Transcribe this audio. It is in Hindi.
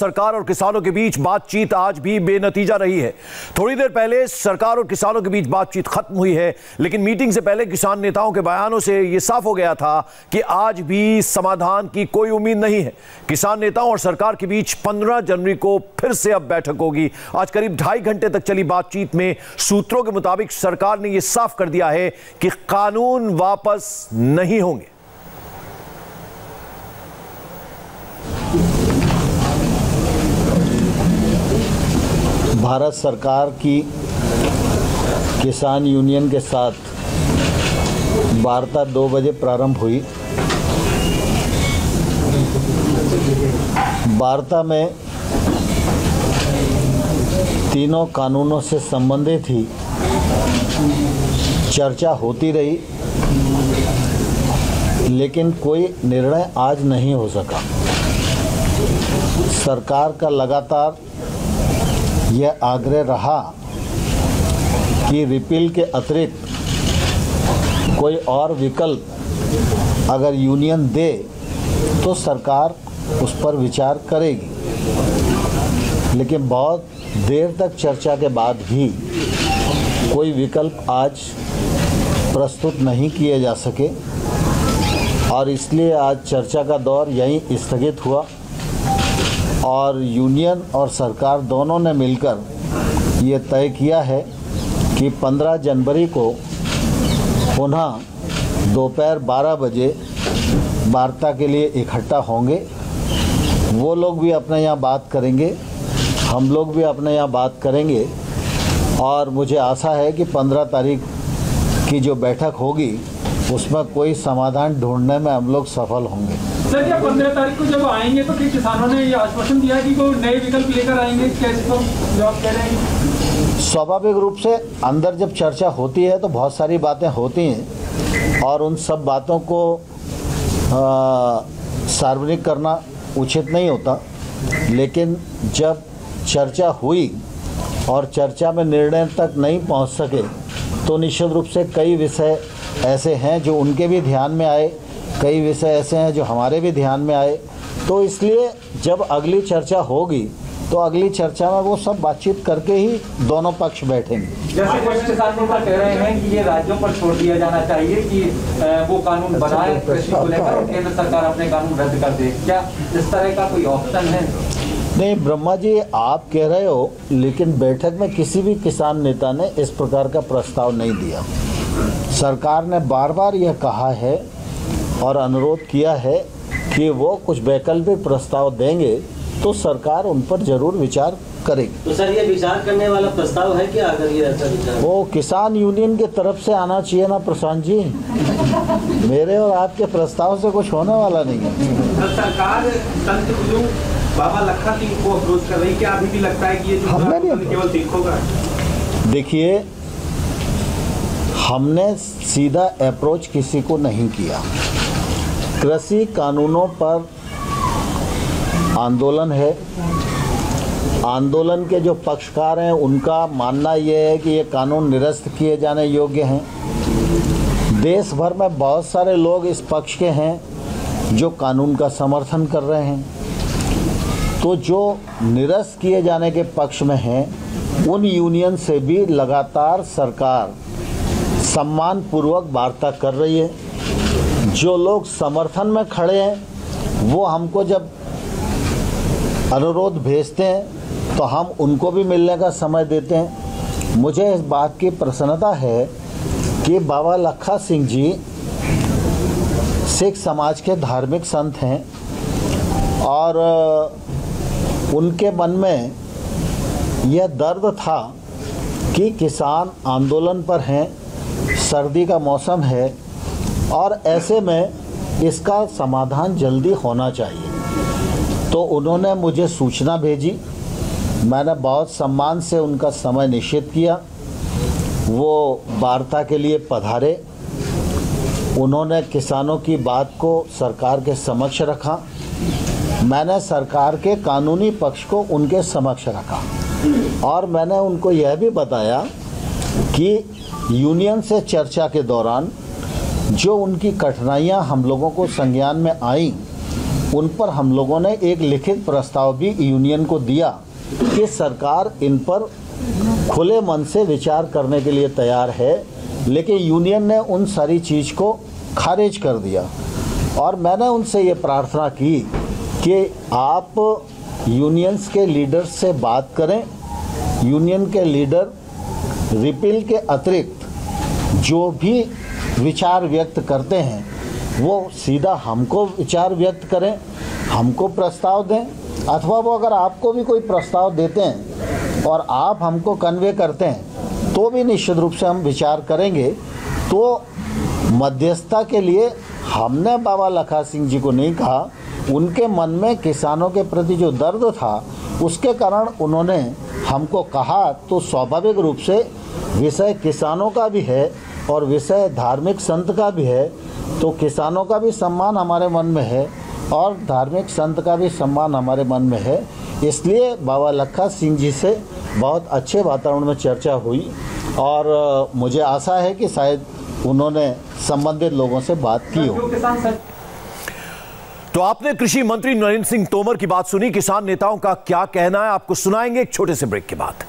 सरकार और किसानों के बीच बातचीत आज भी बेनतीजा रही है। थोड़ी देर पहले सरकार और किसानों के बीच बातचीत खत्म हुई है, लेकिन मीटिंग से पहले किसान नेताओं के बयानों से यह साफ़ हो गया था कि आज भी समाधान की कोई उम्मीद नहीं है। किसान नेताओं और सरकार के बीच 15 जनवरी को फिर से अब बैठक होगी। आज करीब ढाई घंटे तक चली बातचीत में सूत्रों के मुताबिक सरकार ने यह साफ़ कर दिया है कि कानून वापस नहीं होंगे। भारत सरकार की किसान यूनियन के साथ वार्ता दो बजे प्रारंभ हुई। वार्ता में तीनों कानूनों से संबंधित ही चर्चा होती रही, लेकिन कोई निर्णय आज नहीं हो सका। सरकार का लगातार यह आग्रह रहा कि रिपील के अतिरिक्त कोई और विकल्प अगर यूनियन दे तो सरकार उस पर विचार करेगी। लेकिन बहुत देर तक चर्चा के बाद भी कोई विकल्प आज प्रस्तुत नहीं किए जा सके, और इसलिए आज चर्चा का दौर यहीं स्थगित हुआ। और यूनियन और सरकार दोनों ने मिलकर ये तय किया है कि 15 जनवरी को पुनः दोपहर 12 बजे वार्ता के लिए इकट्ठा होंगे। वो लोग भी अपने यहाँ बात करेंगे, हम लोग भी अपने यहाँ बात करेंगे और मुझे आशा है कि 15 तारीख की जो बैठक होगी, उसमें कोई समाधान ढूँढने में हम लोग सफल होंगे। सर क्या पंद्रह तारीख को जब आएँगे तो फिर किसानों ने ये आश्वासन दिया कि वो नए विकल्प लेकर आएँगे, कैसे तो जो कह रहे हैं? स्वाभाविक रूप से अंदर जब चर्चा होती है तो बहुत सारी बातें होती हैं और उन सब बातों को सार्वजनिक करना उचित नहीं होता। लेकिन जब चर्चा हुई और चर्चा में निर्णय तक नहीं पहुँच सके तो निश्चित रूप से कई विषय ऐसे हैं जो उनके भी ध्यान में आए कई विषय ऐसे हैं जो हमारे भी ध्यान में आए। तो इसलिए जब अगली चर्चा होगी तो अगली चर्चा में वो सब बातचीत करके ही दोनों पक्ष बैठेंगे। जैसे कुछ किसान कह रहे हैं कि ये राज्यों पर छोड़ दिया जाना चाहिए कि वो कानून बनाए कृषि को लेकर केंद्र सरकार अपने कानून रद्द कर दे। क्या इस तरह का कोई ऑप्शन है? नहीं ब्रह्मा जी आप कह रहे हो लेकिन बैठक में किसी भी किसान नेता ने इस प्रकार का प्रस्ताव नहीं दिया। सरकार ने बार बार यह कहा है और अनुरोध किया है कि वो कुछ वैकल्पिक प्रस्ताव देंगे तो सरकार उन पर ज़रूर विचार करेगी। तो सर ये विचार करने वाला प्रस्ताव है क्या अगर ये ऐसा विचार वो किसान यूनियन की तरफ़ से आना चाहिए ना प्रशांत जी? मेरे और आपके प्रस्ताव से कुछ होने वाला नहीं है। सरकार संत बाबा लखा सिंह को अप्रोच कर रही क्या अभी भी लगता है कि ये हमने केवल सिखों का? देखिए हमने सीधा अप्रोच किसी को नहीं किया। कृषि कानूनों पर आंदोलन है। आंदोलन के जो पक्षकार हैं, उनका मानना यह है कि ये कानून निरस्त किए जाने योग्य हैं। देश भर में बहुत सारे लोग इस पक्ष के हैं जो कानून का समर्थन कर रहे हैं। तो जो निरस्त किए जाने के पक्ष में हैं, उन यूनियन से भी लगातार सरकार सम्मानपूर्वक वार्ता कर रही है। जो लोग समर्थन में खड़े हैं, वो हमको जब अनुरोध भेजते हैं तो हम उनको भी मिलने का समय देते हैं। मुझे इस बात की प्रसन्नता है कि बाबा लखा सिंह जी सिख समाज के धार्मिक संत हैं और उनके मन में यह दर्द था कि किसान आंदोलन पर हैं, सर्दी का मौसम है और ऐसे में इसका समाधान जल्दी होना चाहिए। तो उन्होंने मुझे सूचना भेजी। मैंने बहुत सम्मान से उनका समय निश्चित किया। वो वार्ता के लिए पधारे। उन्होंने किसानों की बात को सरकार के समक्ष रखा। मैंने सरकार के कानूनी पक्ष को उनके समक्ष रखा। और मैंने उनको यह भी बताया कि यूनियन से चर्चा के दौरान जो उनकी कठिनाइयाँ हम लोगों को संज्ञान में आई, उन पर हम लोगों ने एक लिखित प्रस्ताव भी यूनियन को दिया कि सरकार इन पर खुले मन से विचार करने के लिए तैयार है, लेकिन यूनियन ने उन सारी चीज़ को खारिज कर दिया। और मैंने उनसे ये प्रार्थना की कि आप यूनियंस के लीडर्स से बात करें। यूनियन के लीडर रिपील के अतिरिक्त जो भी विचार व्यक्त करते हैं, वो सीधा हमको विचार व्यक्त करें, हमको प्रस्ताव दें, अथवा वो अगर आपको भी कोई प्रस्ताव देते हैं और आप हमको कन्वे करते हैं तो भी निश्चित रूप से हम विचार करेंगे तो मध्यस्थता के लिए हमने बाबा लखा सिंह जी को नहीं कहा, उनके मन में किसानों के प्रति जो दर्द था, उसके कारण उन्होंने हमको कहा तो स्वाभाविक रूप से विषय किसानों का भी है और विषय धार्मिक संत का भी है तो किसानों का भी सम्मान हमारे मन में है और धार्मिक संत का भी सम्मान हमारे मन में है। इसलिए बाबा लखा सिंह जी से बहुत अच्छे वातावरण में चर्चा हुई और मुझे आशा है कि शायद उन्होंने संबंधित लोगों से बात की हो। तो आपने कृषि मंत्री नरेंद्र सिंह तोमर की बात सुनी। किसान नेताओं का क्या कहना है, आपको सुनाएँगे एक छोटे से ब्रेक के बाद।